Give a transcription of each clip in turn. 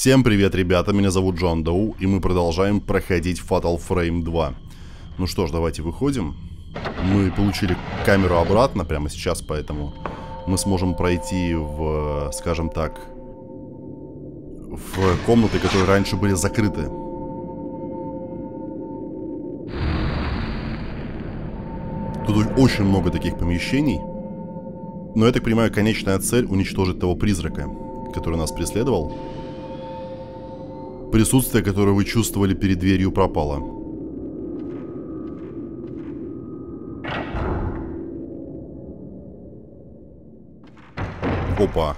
Всем привет, ребята, меня зовут Джон Доу, и мы продолжаем проходить Fatal Frame 2. Ну что ж, давайте выходим. Мы получили камеру обратно прямо сейчас, поэтому мы сможем пройти в, скажем так, в комнаты, которые раньше были закрыты. Тут очень много таких помещений. Но я так понимаю, конечная цель уничтожить того призрака, который нас преследовал. Присутствие, которое вы чувствовали перед дверью, пропало. Опа.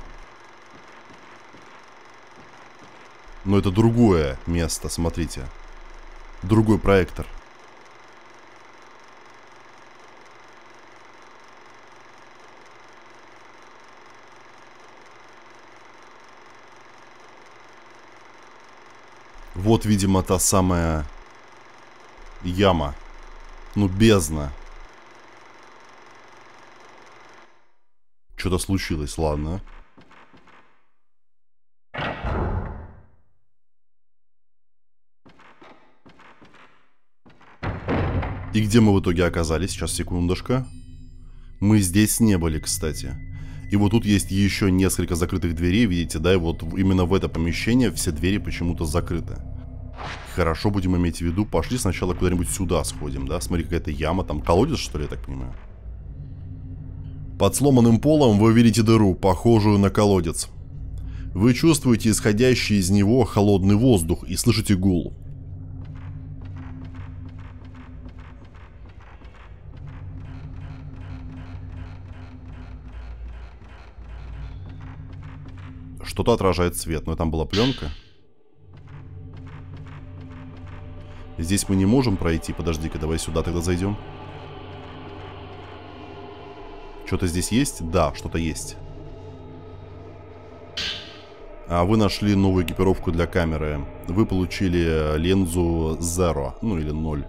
Но это другое место, смотрите. Другой проектор. Вот, видимо, та самая яма. Ну, бездна. Что-то случилось, ладно. И где мы в итоге оказались? Сейчас, секундочка. Мы здесь не были, кстати. И вот тут есть еще несколько закрытых дверей, видите, да, и вот именно в это помещение все двери почему-то закрыты. Хорошо, будем иметь в виду, пошли сначала куда-нибудь сюда сходим, да, смотри, какая-то яма, там колодец, что ли, я так понимаю. Под сломанным полом вы видите дыру, похожую на колодец. Вы чувствуете исходящий из него холодный воздух и слышите гул. Что-то отражает свет, но там была пленка. Здесь мы не можем пройти. Подожди-ка, давай сюда тогда зайдем. Что-то здесь есть? Да, что-то есть. А вы нашли новую экипировку для камеры. Вы получили линзу Zero, ну или 0.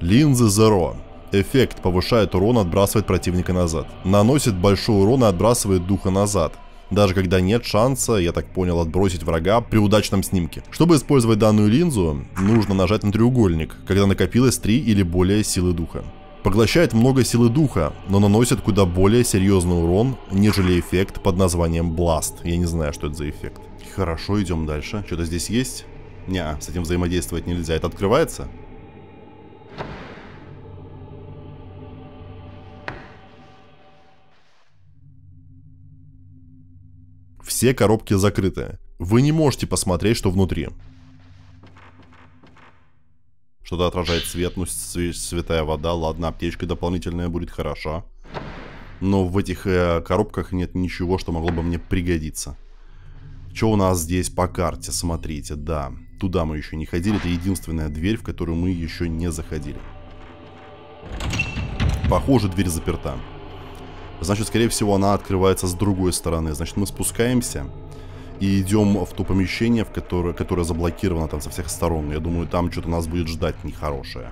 Линзы Zero. Эффект повышает урон, отбрасывает противника назад. Наносит большой урон и отбрасывает духа назад даже когда нет шанса, я так понял, отбросить врага при удачном снимке. Чтобы использовать данную линзу, нужно нажать на треугольник, когда накопилось 3 или более силы духа. Поглощает много силы духа, но наносит куда более серьезный урон, нежели эффект под названием Blast. Я не знаю, что это за эффект. Хорошо, идем дальше. Что-то здесь есть? Не, с этим взаимодействовать нельзя. Это открывается? Все коробки закрыты. Вы не можете посмотреть, что внутри. Что-то отражает свет, ну святая вода. Ладно, аптечка дополнительная будет хорошо. Но в этих э, коробках нет ничего, что могло бы мне пригодиться. Что у нас здесь по карте? Смотрите, да. Туда мы еще не ходили. Это единственная дверь, в которую мы еще не заходили. Похоже, дверь заперта. Значит, скорее всего, она открывается с другой стороны. Значит, мы спускаемся и идем в то помещение, в которое, которое заблокировано там со всех сторон. Я думаю, там что-то нас будет ждать нехорошее.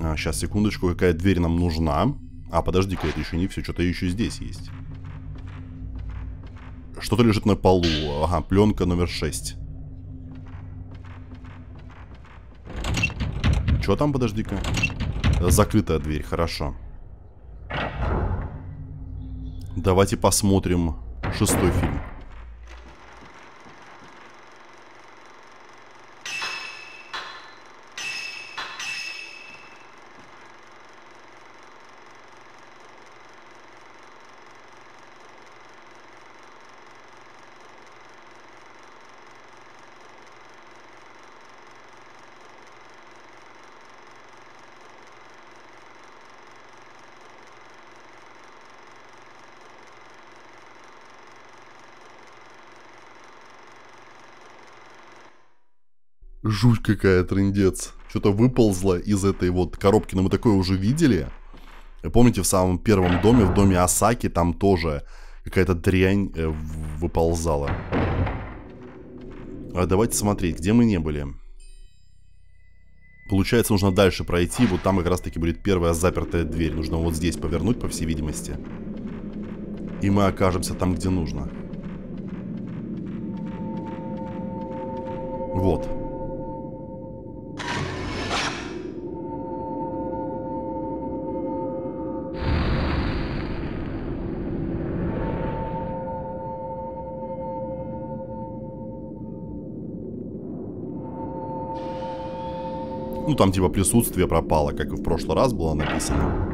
А, сейчас, секундочку, какая дверь нам нужна? А, подожди-ка, это еще не все, что-то еще здесь есть. Что-то лежит на полу. Ага, пленка номер 6. Что там, подожди-ка? Закрытая дверь, хорошо. Давайте посмотрим шестой фильм. Жуть какая, трендец. Что-то выползло из этой вот коробки, но мы такое уже видели. Помните, в самом первом доме, в доме Асаки, там тоже какая-то дрянь э, выползала. А давайте смотреть, где мы не были. Получается, нужно дальше пройти. Вот там как раз таки будет первая запертая дверь. Нужно вот здесь повернуть, по всей видимости. И мы окажемся там, где нужно. Вот. Ну, там типа присутствие пропало, как и в прошлый раз было написано.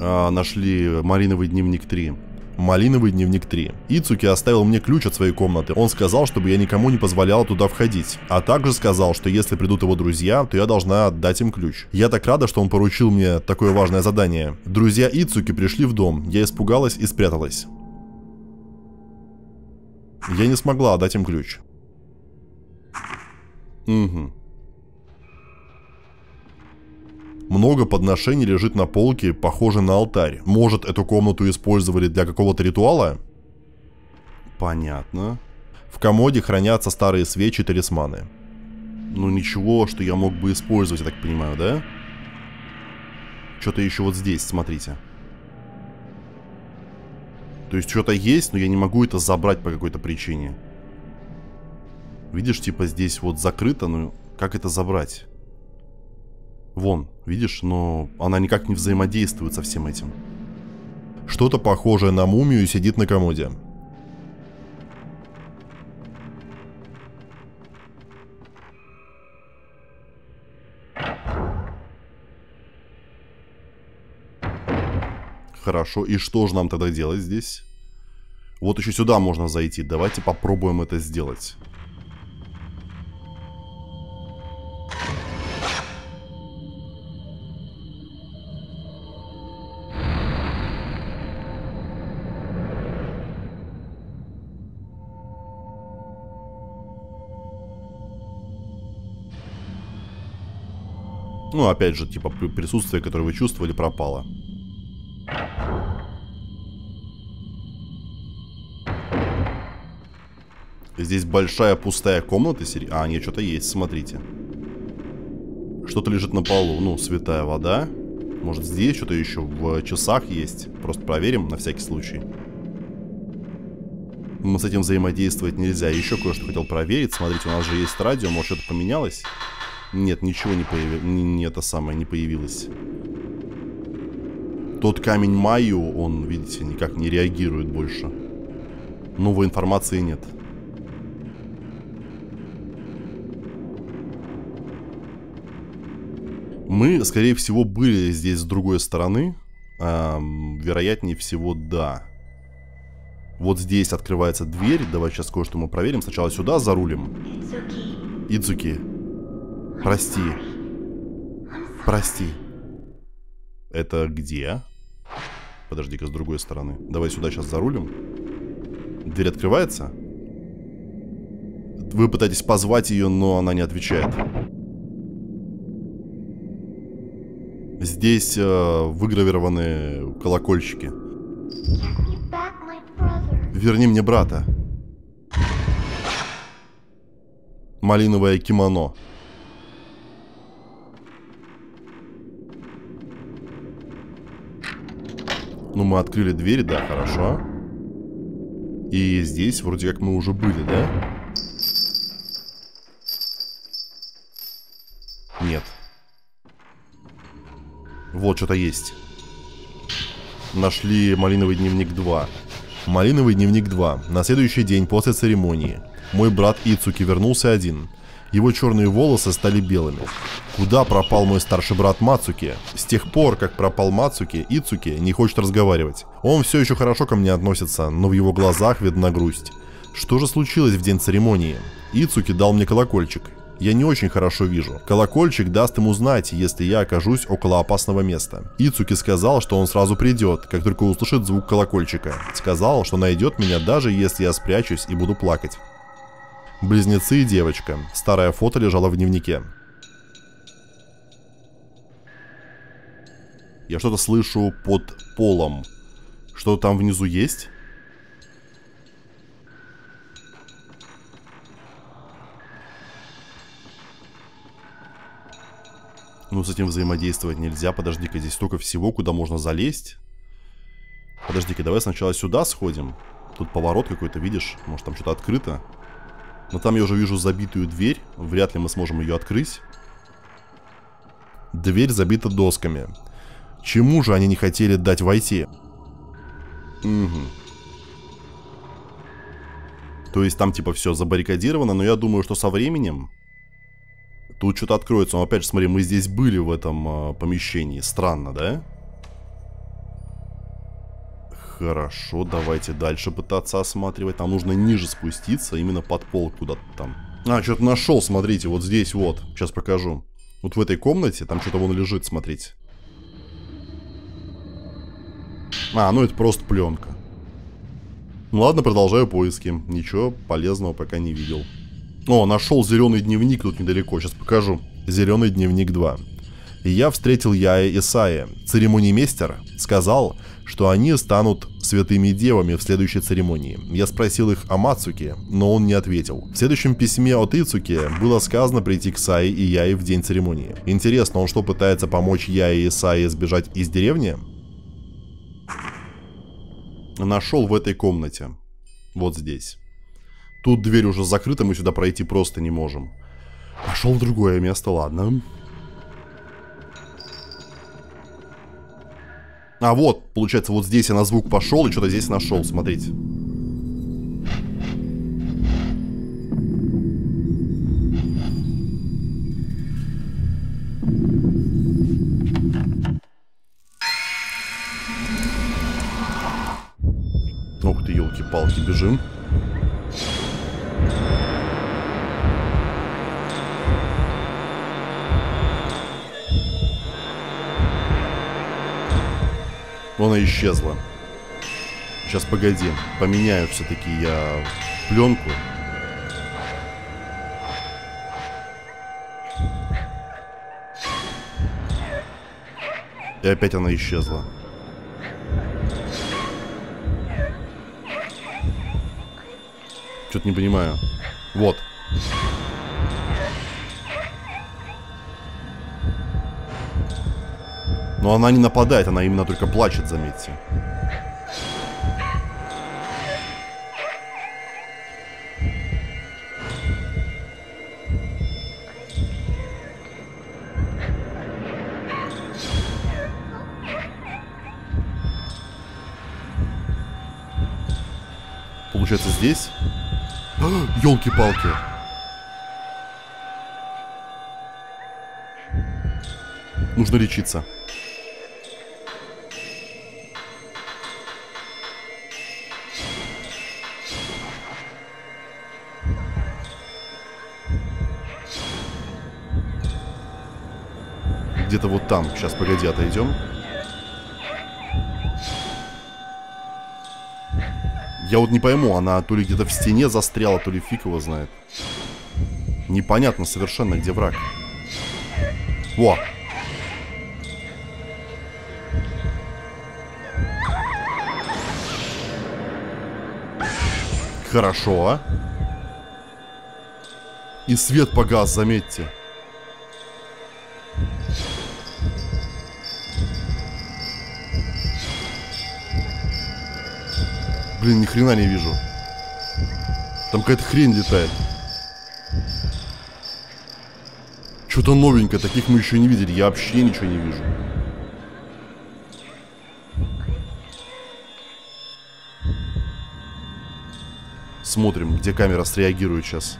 А, нашли Малиновый дневник 3. Малиновый дневник 3. Ицуки оставил мне ключ от своей комнаты. Он сказал, чтобы я никому не позволяла туда входить. А также сказал, что если придут его друзья, то я должна отдать им ключ. Я так рада, что он поручил мне такое важное задание. Друзья Ицуки пришли в дом. Я испугалась и спряталась. Я не смогла отдать им ключ. Угу. Много подношений лежит на полке, похоже на алтарь. Может, эту комнату использовали для какого-то ритуала? Понятно. В комоде хранятся старые свечи и талисманы. Ну ничего, что я мог бы использовать, я так понимаю, да? Что-то еще вот здесь, смотрите. То есть что-то есть, но я не могу это забрать по какой-то причине. Видишь, типа здесь вот закрыто, но как это забрать? Вон, видишь, но она никак не взаимодействует со всем этим. Что-то похожее на мумию сидит на комоде. Хорошо, и что же нам тогда делать здесь? Вот еще сюда можно зайти. Давайте попробуем это сделать. Ну, опять же, типа, присутствие, которое вы чувствовали, пропало. Здесь большая пустая комната. А, нет, что-то есть, смотрите. Что-то лежит на полу. Ну, святая вода. Может, здесь что-то еще в часах есть. Просто проверим на всякий случай. Мы с этим взаимодействовать нельзя. Еще кое-что хотел проверить. Смотрите, у нас же есть радио. Может, что-то поменялось? Нет, ничего не появилось. Не, не это самое не появилось. Тот камень Майю, он, видите, никак не реагирует больше. Новой информации нет. Мы, скорее всего, были здесь с другой стороны. Эм, вероятнее всего, да. Вот здесь открывается дверь. Давай сейчас кое-что мы проверим. Сначала сюда зарулим. Идзуки. Прости. Прости. Это где? Подожди-ка, с другой стороны. Давай сюда сейчас зарулим. Дверь открывается? Вы пытаетесь позвать ее, но она не отвечает. Здесь э, выгравированы колокольчики. Верни мне брата. Малиновое кимоно. Ну, мы открыли двери, да, хорошо. И здесь вроде как мы уже были, да? Нет. Вот, что-то есть. Нашли Малиновый дневник 2. Малиновый дневник 2. На следующий день после церемонии. Мой брат Ицуки вернулся один. Его черные волосы стали белыми. Куда пропал мой старший брат Мацуки? С тех пор, как пропал Мацуки, Ицуки не хочет разговаривать. Он все еще хорошо ко мне относится, но в его глазах видна грусть. Что же случилось в день церемонии? Ицуки дал мне колокольчик. Я не очень хорошо вижу. Колокольчик даст ему знать, если я окажусь около опасного места. Ицуки сказал, что он сразу придет, как только услышит звук колокольчика. Сказал, что найдет меня даже если я спрячусь и буду плакать. Близнецы и девочка. Старое фото лежало в дневнике. Я что-то слышу под полом. Что там внизу есть? Ну, с этим взаимодействовать нельзя. Подожди-ка, здесь столько всего, куда можно залезть. Подожди-ка, давай сначала сюда сходим. Тут поворот какой-то, видишь? Может, там что-то открыто? Но там я уже вижу забитую дверь. Вряд ли мы сможем ее открыть. Дверь забита досками. Чему же они не хотели дать войти? Угу. То есть там типа все забаррикадировано, но я думаю, что со временем тут что-то откроется. Но опять же, смотри, мы здесь были в этом э, помещении. Странно, да? Хорошо, давайте дальше пытаться осматривать. Там нужно ниже спуститься, именно под пол куда-то там. А, что-то нашел, смотрите, вот здесь вот. Сейчас покажу. Вот в этой комнате, там что-то вон лежит, смотрите. А, ну это просто пленка. Ну ладно, продолжаю поиски. Ничего полезного пока не видел. О, нашел зеленый дневник тут недалеко. Сейчас покажу. Зеленый дневник 2. Я встретил Яя Исаия. Церемонимейстер сказал, что они станут святыми девами в следующей церемонии. Я спросил их о Мацуке, но он не ответил. В следующем письме от Ицуки было сказано прийти к Саи и Яи в день церемонии. Интересно, он что, пытается помочь Яи и Саи сбежать из деревни? Нашел в этой комнате. Вот здесь. Тут дверь уже закрыта, мы сюда пройти просто не можем. Пошел в другое место, ладно. А вот, получается, вот здесь я на звук пошел и что-то здесь нашел, смотрите. Ух ты, елки-палки, бежим. Она исчезла. Сейчас, погоди. Поменяю все-таки я пленку. И опять она исчезла. Что-то не понимаю. Вот. Но она не нападает, она именно только плачет, заметьте. Получается здесь? Елки-палки. Нужно лечиться. Где-то вот там. Сейчас, погоди, отойдем. Я вот не пойму, она то ли где-то в стене застряла, то ли фиг его знает. Непонятно совершенно, где враг. Во! Хорошо, а? И свет погас, заметьте. Блин, ни хрена не вижу. Там какая-то хрень летает. Что-то новенькое, таких мы еще не видели. Я вообще ничего не вижу. Смотрим, где камера среагирует сейчас.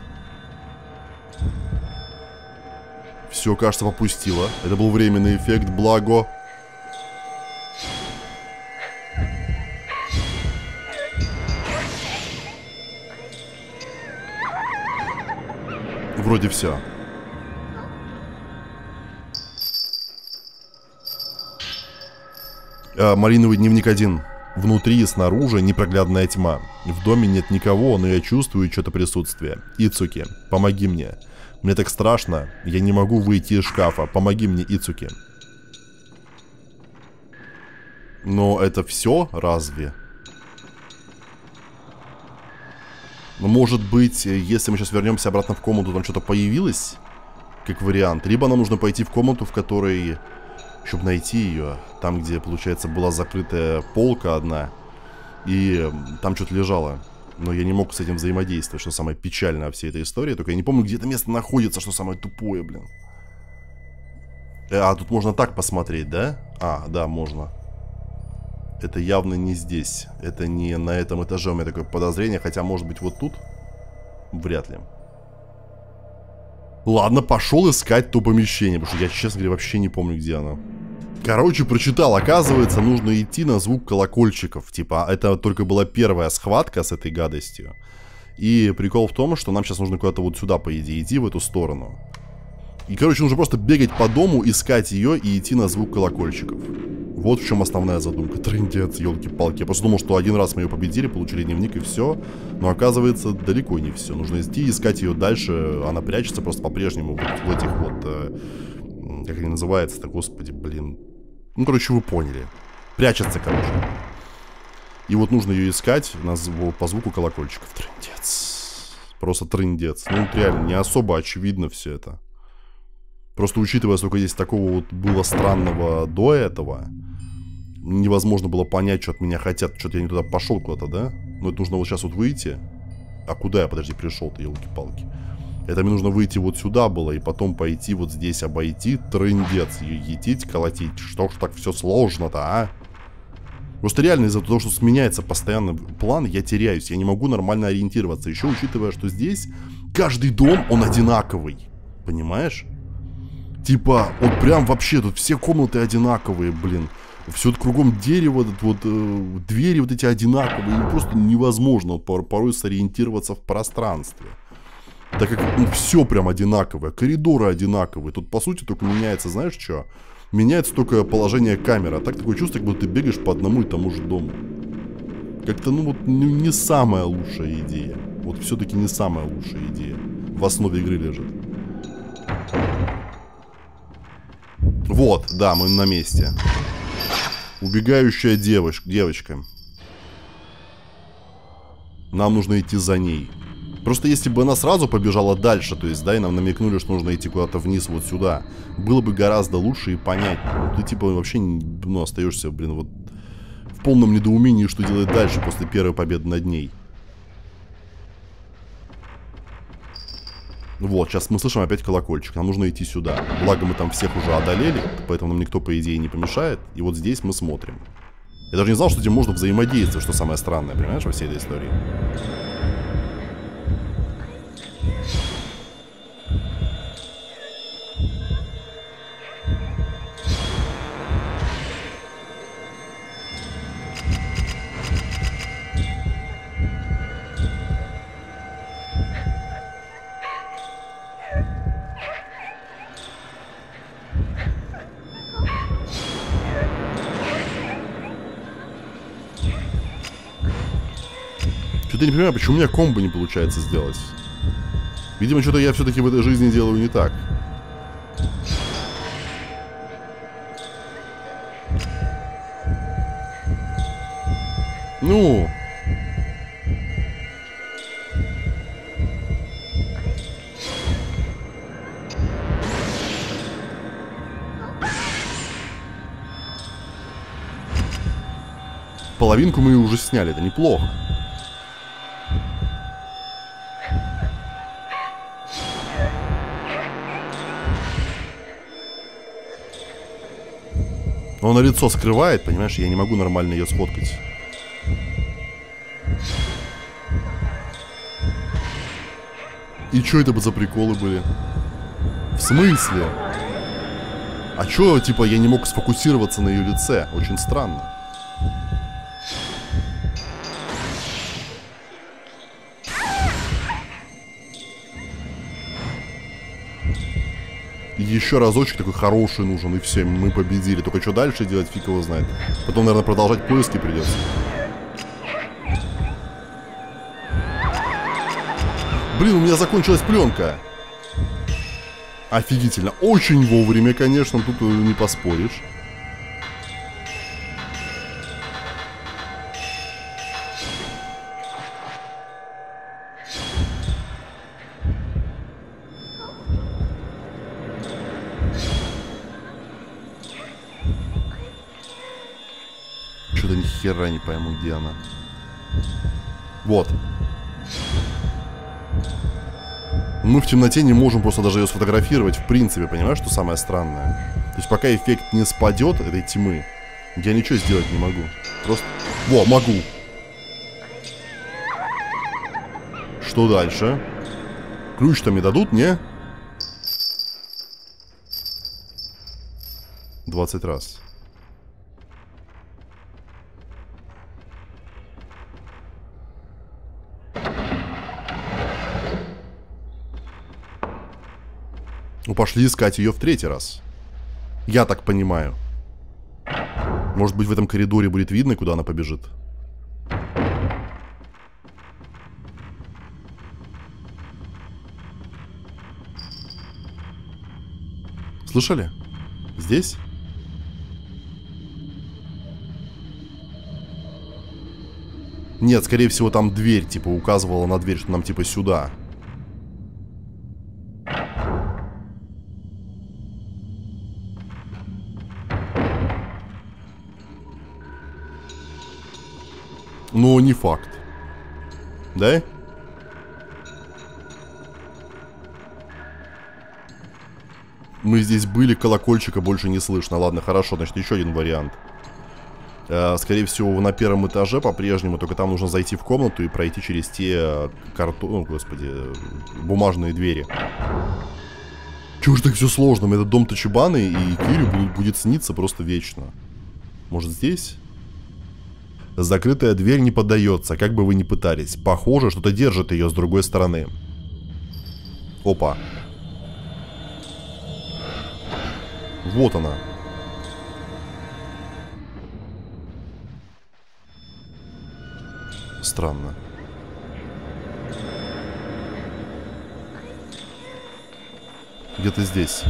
Все, кажется, попустила. Это был временный эффект, благо. Вроде все. А, Малиновый дневник один. Внутри и снаружи непроглядная тьма. В доме нет никого, но я чувствую что-то присутствие. Ицуки, помоги мне. Мне так страшно, я не могу выйти из шкафа. Помоги мне, Ицуки. Но это все разве? Ну, может быть, если мы сейчас вернемся обратно в комнату, там что-то появилось? Как вариант. Либо нам нужно пойти в комнату, в которой... Чтобы найти ее. Там, где, получается, была закрытая полка одна. И там что-то лежало. Но я не мог с этим взаимодействовать, что самое печальное во всей этой истории. Только я не помню, где это место находится, что самое тупое, блин. Э, а, тут можно так посмотреть, да? А, да, можно. Это явно не здесь. Это не на этом этаже у меня такое подозрение. Хотя, может быть, вот тут? Вряд ли. Ладно, пошел искать то помещение. Потому что я, честно говоря, вообще не помню, где оно. Короче, прочитал. Оказывается, нужно идти на звук колокольчиков. Типа, это только была первая схватка с этой гадостью. И прикол в том, что нам сейчас нужно куда-то вот сюда, по идее, идти в эту сторону. И, короче, нужно просто бегать по дому, искать ее и идти на звук колокольчиков. Вот в чем основная задумка. Трындец, елки-палки. Я просто думал, что один раз мы ее победили, получили дневник и все. Но оказывается, далеко не все. Нужно идти, искать ее дальше. Она прячется просто по-прежнему вот в этих вот... Э, как они называются-то, господи, блин. Ну, короче, вы поняли. Прячется, короче. И вот нужно ее искать на, по звуку колокольчиков. Трындец. Просто трындец. Ну, реально, не особо очевидно все это. Просто учитывая, сколько здесь такого вот было странного до этого, невозможно было понять, что от меня хотят. Что-то я не туда пошел куда-то, да? Но это нужно вот сейчас вот выйти. А куда я, подожди, пришел-то, елки-палки? Это мне нужно выйти вот сюда было, и потом пойти вот здесь обойти, трындец, етить, колотить. Что ж так все сложно-то, а? Просто реально из-за того, что сменяется постоянно план, я теряюсь. Я не могу нормально ориентироваться. Еще учитывая, что здесь каждый дом, он одинаковый. Понимаешь? Типа, вот прям вообще тут все комнаты одинаковые, блин. Все кругом дерево, вот, э, двери вот эти одинаковые. Ну, просто невозможно пор порой сориентироваться в пространстве. Так как ну, все прям одинаковое, коридоры одинаковые. Тут по сути только меняется, знаешь что? Меняется только положение камеры. А так такое чувство, как будто ты бегаешь по одному и тому же дому. Как-то, ну вот, не, не самая лучшая идея. Вот все-таки не самая лучшая идея. В основе игры лежит. Вот, да, мы на месте. Убегающая девочка. девочка. Нам нужно идти за ней. Просто если бы она сразу побежала дальше, то есть, да, и нам намекнули, что нужно идти куда-то вниз, вот сюда, было бы гораздо лучше и понятнее. Ты, типа, вообще, ну, остаешься, блин, вот в полном недоумении, что делать дальше после первой победы над ней. Вот, сейчас мы слышим опять колокольчик. Нам нужно идти сюда. Благо мы там всех уже одолели, поэтому нам никто, по идее, не помешает. И вот здесь мы смотрим. Я даже не знал, что этим можно взаимодействовать, что самое странное, понимаешь, во всей этой истории. Что-то не понимаю, почему у меня комбо не получается сделать. Видимо, что-то я все-таки в этой жизни делаю не так. Ну... Половинку мы уже сняли, это неплохо. Но она лицо скрывает, понимаешь, я не могу нормально ее сфоткать. И что это за приколы были? В смысле? А чё, типа, я не мог сфокусироваться на ее лице? Очень странно. Еще разочек такой хороший нужен, и все, мы победили. Только что дальше делать, фиг его знает. Потом, наверное, продолжать поиски придется. Блин, у меня закончилась пленка. Офигительно. Очень вовремя, конечно, тут не поспоришь. Хера не пойму, где она. Вот. Мы в темноте не можем просто даже ее сфотографировать, в принципе, понимаешь, что самое странное? То есть пока эффект не спадет этой тьмы, я ничего сделать не могу. Просто... Во, могу. Что дальше? Ключ-то мне дадут, не? 20 раз. Пошли искать ее в третий раз. Я так понимаю. Может быть, в этом коридоре будет видно, куда она побежит? Слышали? Здесь? Нет, скорее всего, там дверь, типа, указывала на дверь, что нам, типа, сюда. Но не факт. Да? Мы здесь были, колокольчика больше не слышно. Ладно, хорошо, значит, еще один вариант. Э, скорее всего, на первом этаже по-прежнему, только там нужно зайти в комнату и пройти через те э, картон... Ну, господи, бумажные двери. Чего же так все сложно? Это дом Тачибаны, и Кирю будет, будет сниться просто вечно. Может, здесь? Закрытая дверь не поддается, как бы вы ни пытались. Похоже, что-то держит ее с другой стороны. Опа. Вот она. Странно. Где-то здесь.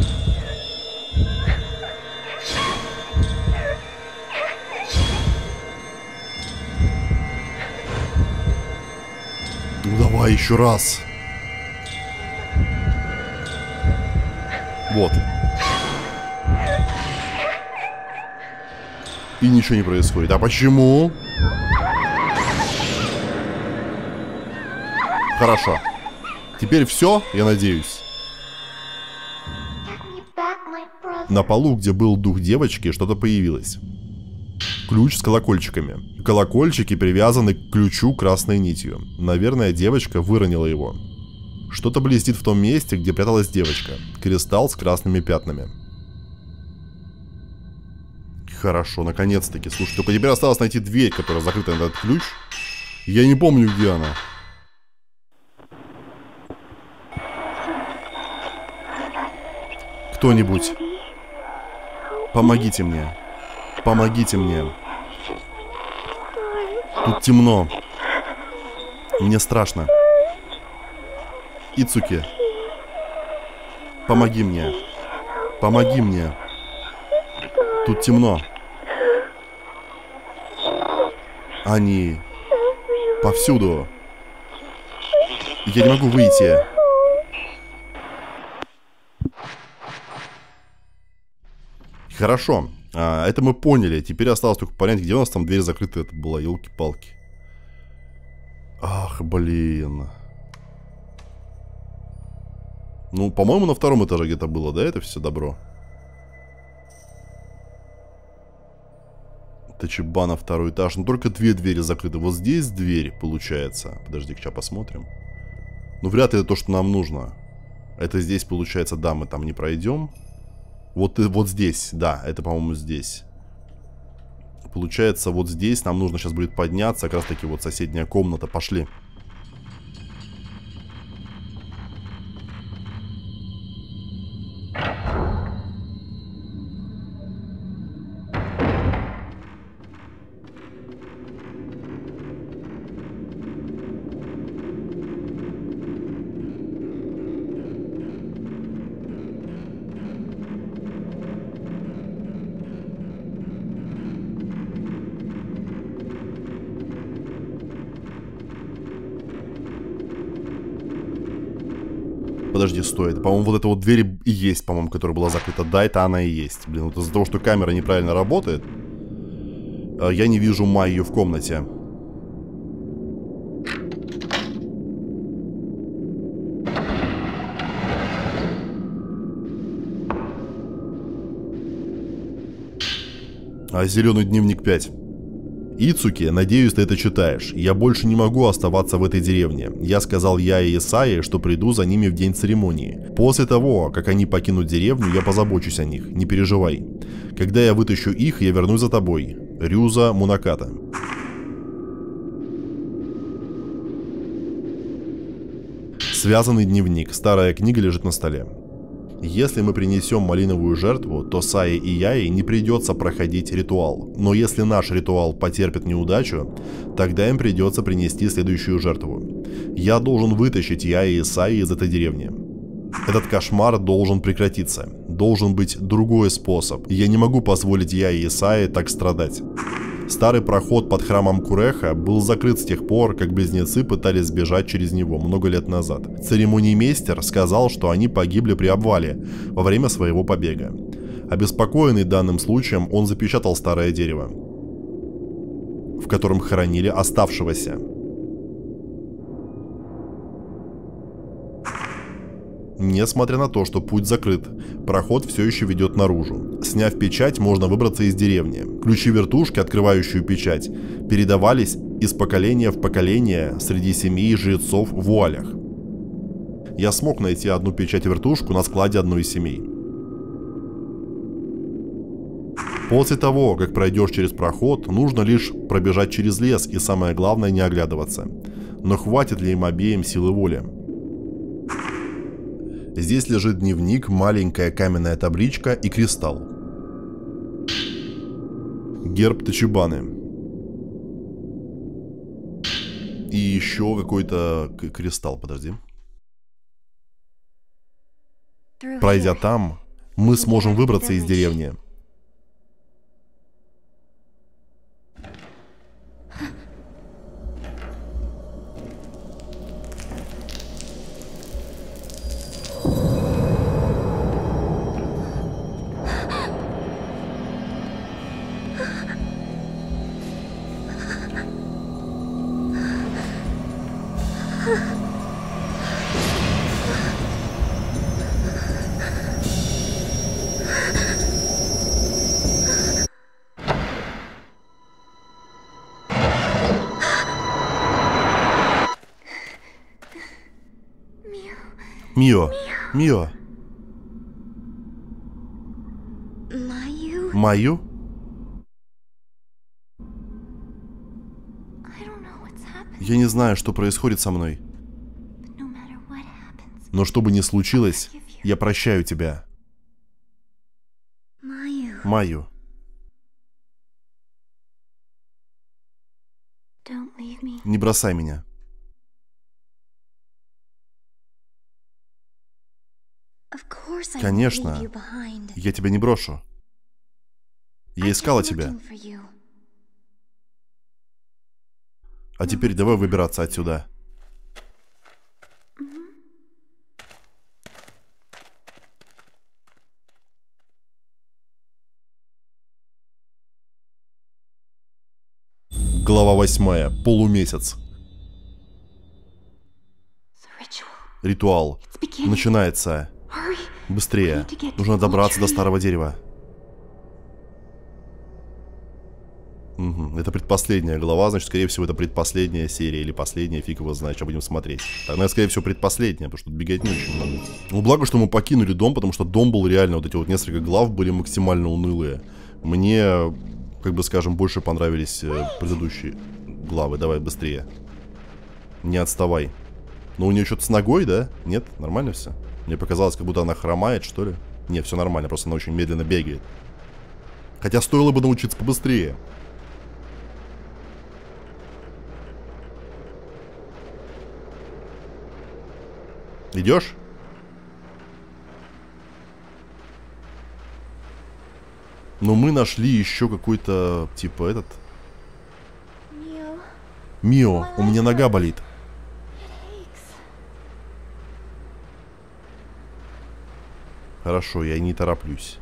Ну давай еще раз. Вот. И ничего не происходит. А почему? Хорошо. Теперь все, я надеюсь. На полу, где был дух девочки, что-то появилось. Ключ с колокольчиками. Колокольчики привязаны к ключу красной нитью. Наверное, девочка выронила его. Что-то блестит в том месте, где пряталась девочка. Кристалл с красными пятнами. Хорошо, наконец-таки. Слушай, только теперь осталось найти дверь, которая закрыта на этот ключ. Я не помню, где она. Кто-нибудь. Помогите мне. Помогите мне. Тут темно. Мне страшно. Ицуки. Помоги мне. Помоги мне. Тут темно. Они повсюду. Я не могу выйти. Хорошо. А, это мы поняли. Теперь осталось только понять, где у нас там дверь закрыта. Это была, елки-палки. Ах, блин. Ну, по-моему, на втором этаже где-то было, да, это все добро? Тачибана второй этаж. Но только две двери закрыты. Вот здесь дверь, получается. Подожди, сейчас посмотрим. Ну, вряд ли это то, что нам нужно. Это здесь, получается, да, мы там не пройдем. Вот, вот здесь, да, это, по-моему, здесь. Получается, вот здесь нам нужно сейчас будет подняться. Как раз таки вот соседняя комната. Пошли. Стоит. По-моему, вот эта вот дверь и есть, по-моему, которая была закрыта. Да, это она и есть. Блин, вот из-за того, что камера неправильно работает. Э, я не вижу Майю в комнате. А зеленый дневник 5. Ицуки, надеюсь, ты это читаешь. Я больше не могу оставаться в этой деревне. Я сказал я и Исаи, что приду за ними в день церемонии. После того, как они покинут деревню, я позабочусь о них. Не переживай. Когда я вытащу их, я вернусь за тобой. Рюза Мунаката. Связанный дневник. Старая книга лежит на столе. Если мы принесем малиновую жертву, то Сае и Яи не придется проходить ритуал. Но если наш ритуал потерпит неудачу, тогда им придется принести следующую жертву. Я должен вытащить Яи и Саи из этой деревни. Этот кошмар должен прекратиться. Должен быть другой способ. Я не могу позволить Яи и Саи так страдать. Старый проход под храмом Куреха был закрыт с тех пор, как близнецы пытались сбежать через него много лет назад. Церемониймейстер сказал, что они погибли при обвале во время своего побега. Обеспокоенный данным случаем, он запечатал старое дерево, в котором хоронили оставшегося. Несмотря на то, что путь закрыт, проход все еще ведет наружу. Сняв печать, можно выбраться из деревни. Ключи вертушки, открывающую печать, передавались из поколения в поколение среди семей жрецов в вуалях. Я смог найти одну печать-вертушку на складе одной из семей. После того, как пройдешь через проход, нужно лишь пробежать через лес и самое главное не оглядываться. Но хватит ли им обеим силы воли? Здесь лежит дневник, маленькая каменная табличка и кристалл. Герб Тачибаны. И еще какой-то кристалл, подожди. Пройдя там, мы сможем выбраться из деревни. Мио. Мио. Маю? Маю? Я не знаю, что происходит со мной. Но что бы ни случилось, я прощаю тебя. Маю. Не бросай меня. Конечно. Я тебя не брошу. Я искала тебя. А теперь давай выбираться отсюда. Глава восьмая. Полумесяц. Ритуал. Начинается. Быстрее. Нужно добраться до старого дерева. Мгм. Это предпоследняя глава, значит, скорее всего, это предпоследняя серия или последняя, фиг его знает, сейчас будем смотреть. Тогда, скорее всего, предпоследняя, потому что тут бегать не очень много. Ну, благо, что мы покинули дом, потому что дом был реально, вот эти вот несколько глав были максимально унылые. Мне, как бы скажем, больше понравились э, предыдущие главы. Давай быстрее. Не отставай. Ну, у нее что-то с ногой, да? Нет? Нормально все? Мне показалось, как будто она хромает, что ли? Нет, все нормально, просто она очень медленно бегает. Хотя стоило бы научиться побыстрее. Идешь? Но мы нашли еще какой-то, типа, этот... Mio. Мио, у меня нога болит. Хорошо, я не тороплюсь.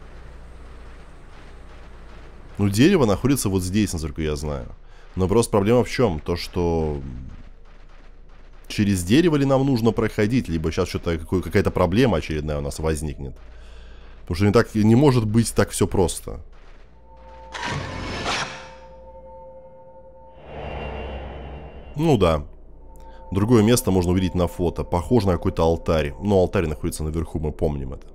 Ну, дерево находится вот здесь, насколько я знаю. Но просто проблема в чем? То, что через дерево ли нам нужно проходить, либо сейчас что-то какая-то проблема очередная у нас возникнет. Потому что не так не может быть так все просто. Ну да. Другое место можно увидеть на фото. Похоже на какой-то алтарь. Но алтарь находится наверху, мы помним это.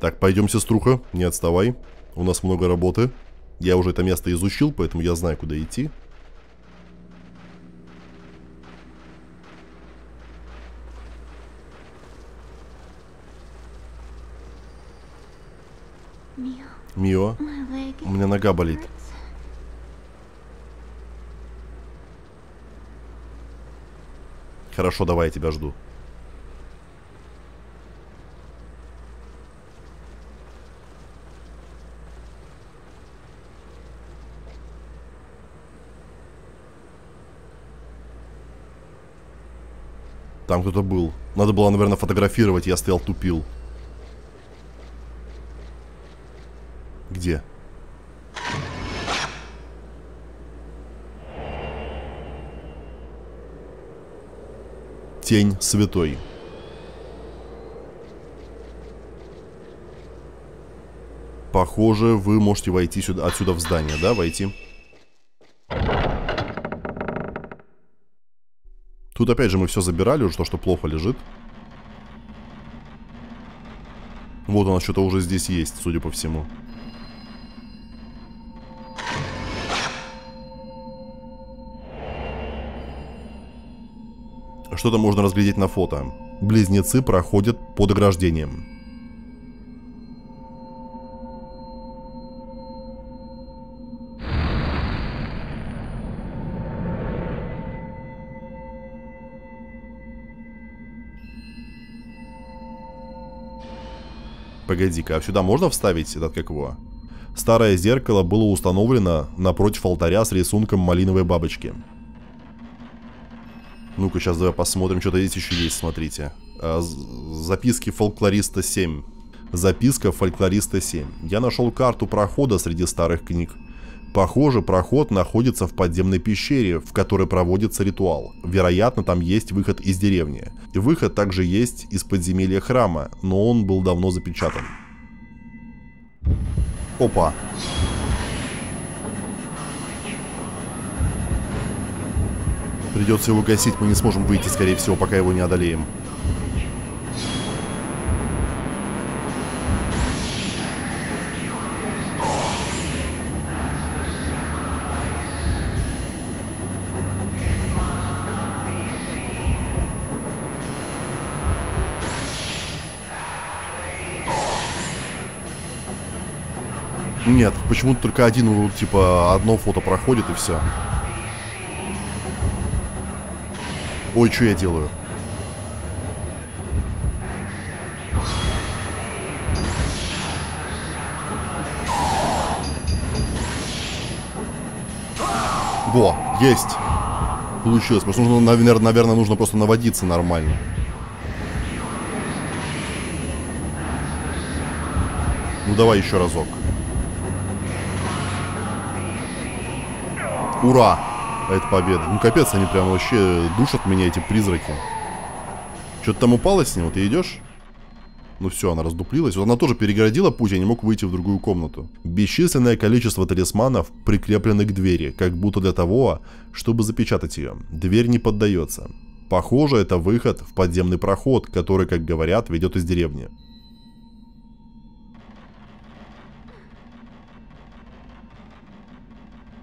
Так, пойдем, сеструха, не отставай. У нас много работы. Я уже это место изучил, поэтому я знаю, куда идти. Мио, у меня нога болит. Хорошо, давай, я тебя жду. Там кто-то был. Надо было, наверное, фотографировать, я стоял тупил. Где? Тень святой. Похоже, вы можете войти сюда, отсюда в здание, да, войти? Тут опять же мы все забирали, уже то, что плохо лежит. Вот у нас что-то уже здесь есть, судя по всему. Что-то можно разглядеть на фото. Близнецы проходят под ограждением. Погоди-ка, а сюда можно вставить этот как его? Старое зеркало было установлено напротив алтаря с рисунком малиновой бабочки. Ну-ка, сейчас давай посмотрим, что-то здесь еще есть, смотрите. А, записки фольклориста 7. Записка фольклориста 7. Я нашел карту прохода среди старых книг. Похоже, проход находится в подземной пещере, в которой проводится ритуал. Вероятно, там есть выход из деревни. Выход также есть из подземелья храма, но он был давно запечатан. Опа. Придется его гасить, мы не сможем выйти, скорее всего, пока его не одолеем. Нет, почему-то только один, типа, одно фото проходит и все. Ой, что я делаю? Во, есть. Получилось. Просто нужно, наверное, наверное, нужно просто наводиться нормально. Ну давай еще разок. Ура! Это победа. Ну капец, они прям вообще душат меня, эти призраки. Что-то там упало с него? Ты идешь? Ну все, она раздуплилась. Вот она тоже перегородила путь, я не мог выйти в другую комнату. Бесчисленное количество талисманов прикреплены к двери, как будто для того, чтобы запечатать ее. Дверь не поддается. Похоже, это выход в подземный проход, который, как говорят, ведет из деревни.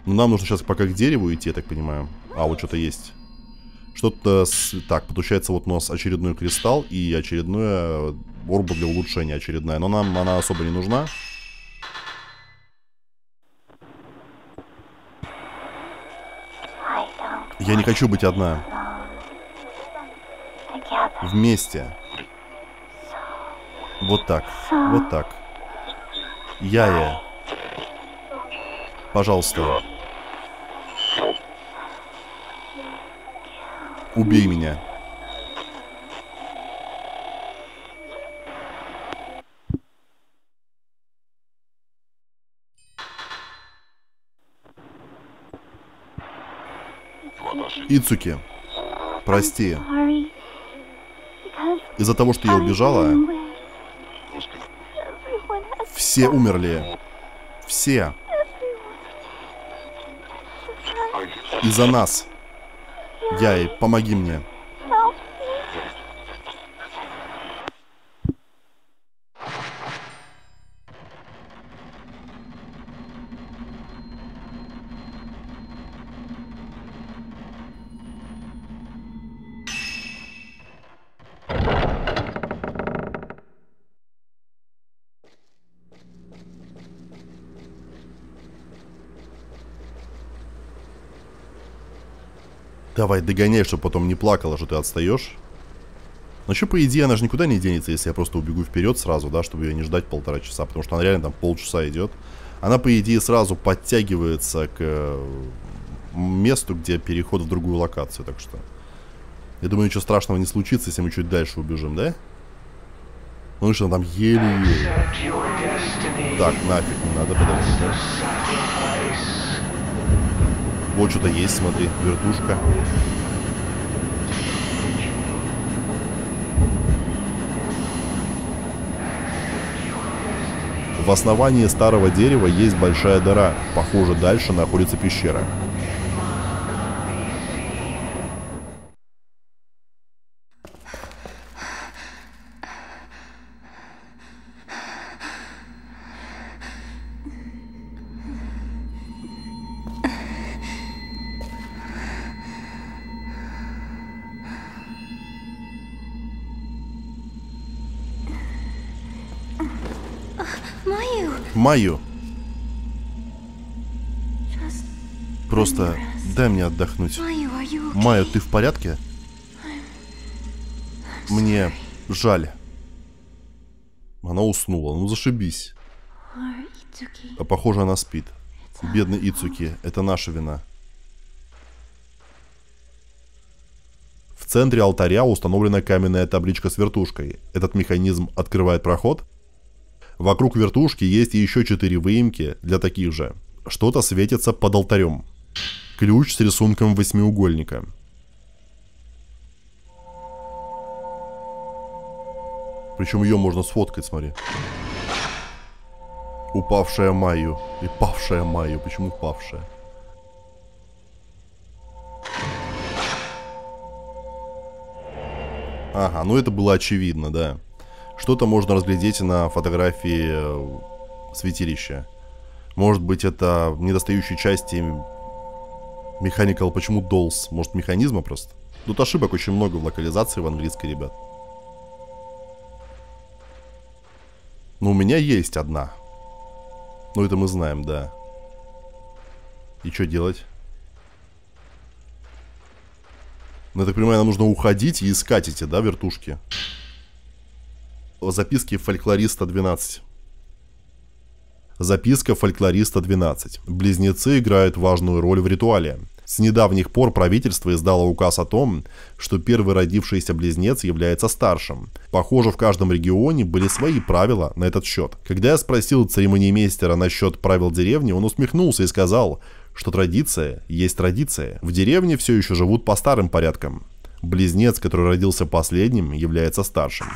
Ну, нам нужно сейчас пока к дереву идти, я так понимаю. А, вот что-то есть. Что-то... С... Так, получается, вот у нас очередной кристалл и очередная орба для улучшения очередная. Но нам она особо не нужна. Я не хочу быть одна. Вместе. Вот так. Вот так. Я я. Пожалуйста. Убей меня. Ицуки, прости. Из-за того, что я убежала, все умерли. Все. Из-за нас. Яй, помоги мне. Давай, догоняй, чтобы потом не плакала, что ты отстаешь. Ну что, по идее, она же никуда не денется, если я просто убегу вперед сразу, да, чтобы ее не ждать полтора часа, потому что она реально там полчаса идет. Она, по идее, сразу подтягивается к э, месту, где переход в другую локацию, так что... Я думаю, ничего страшного не случится, если мы чуть дальше убежим, да? Ну что, там еле-еле. Так, нафиг, не надо, подожди. Вот что-то есть, смотри, вертушка. В основании старого дерева есть большая дыра. Похоже, дальше находится пещера. Just просто дай мне отдохнуть. Майю, ты в порядке? Мне жаль. Она уснула, ну зашибись. А похоже, она спит. Бедный Ицуки, это наша вина. В центре алтаря установлена каменная табличка с вертушкой. Этот механизм открывает проход. Вокруг вертушки есть еще четыре выемки для таких же. Что-то светится под алтарем. Ключ с рисунком восьмиугольника. Причем ее можно сфоткать, смотри. Упавшая Майю. И павшая Майю. Почему павшая? Ага, ну это было очевидно, да. Что-то можно разглядеть на фотографии э, святилища. Может быть, это недостающие части Mechanical, почему Dolls? Может, механизма просто? Тут ошибок очень много в локализации в английской, ребят. Но у меня есть одна. Ну, это мы знаем, да. И что делать? Ну, я так понимаю, нам нужно уходить и искать эти, да, вертушки? Записки фольклориста 12. Записка фольклориста 12. Близнецы играют важную роль в ритуале. С недавних пор правительство издало указ о том, что первый родившийся близнец является старшим. Похоже, в каждом регионе были свои правила на этот счет. Когда я спросил церемониймейстера насчет правил деревни, он усмехнулся и сказал, что традиция есть традиция. В деревне все еще живут по старым порядкам. Близнец, который родился последним, является старшим.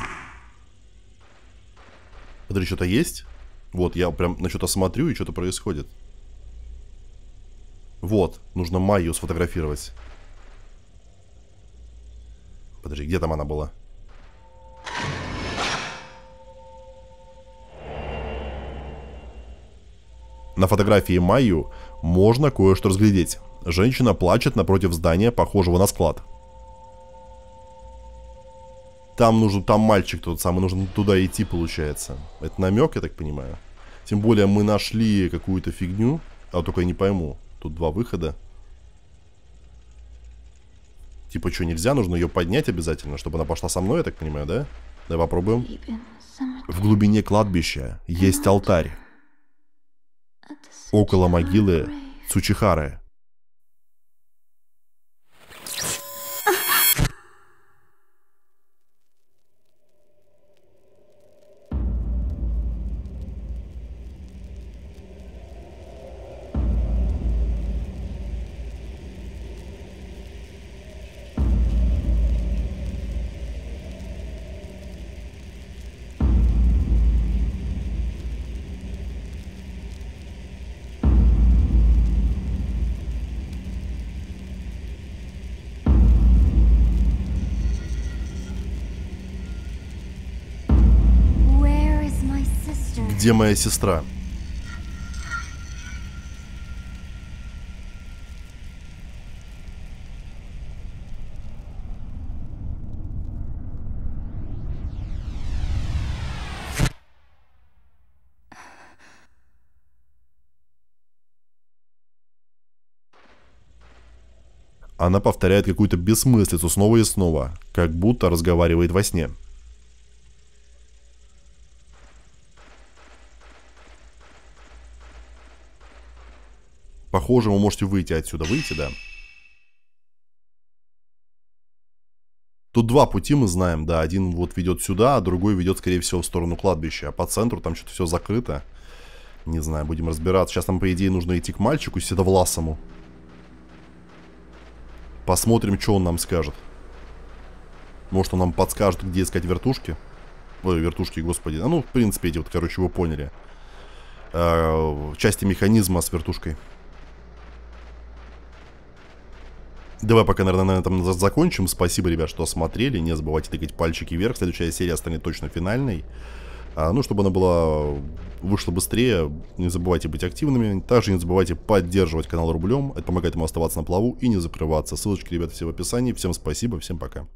Смотри, что-то есть? Вот, я прям на что-то смотрю, и что-то происходит. Вот, нужно Майю сфотографировать. Подожди, где там она была? На фотографии Майю можно кое-что разглядеть. Женщина плачет напротив здания, похожего на склад. Там нужен, там мальчик тот самый, нужно туда идти, получается. Это намек, я так понимаю. Тем более мы нашли какую-то фигню, а только я не пойму. Тут два выхода. Типа, что, нельзя? Нужно ее поднять обязательно, чтобы она пошла со мной, я так понимаю, да? Давай попробуем. В глубине кладбища есть алтарь. Около могилы. Цучихары. Где моя сестра? Она повторяет какую-то бессмыслицу снова и снова, как будто разговаривает во сне. Похоже, вы можете выйти отсюда. Выйти, да? Тут два пути мы знаем, да. Один вот ведет сюда, а другой ведет, скорее всего, в сторону кладбища. А по центру там что-то все закрыто. Не знаю, будем разбираться. Сейчас нам, по идее, нужно идти к мальчику седовласому. Посмотрим, что он нам скажет. Может, он нам подскажет, где искать вертушки. Ой, вертушки, господи. А ну, в принципе, эти вот, короче, вы поняли. Э, части механизма с вертушкой. Давай пока, наверное, на этом закончим. Спасибо, ребят, что смотрели. Не забывайте тыкать пальчики вверх. Следующая серия станет точно финальной. А, ну, чтобы она была вышла быстрее, не забывайте быть активными. Также не забывайте поддерживать канал рублем. Это помогает ему оставаться на плаву и не закрываться. Ссылочки, ребят, все в описании. Всем спасибо, всем пока.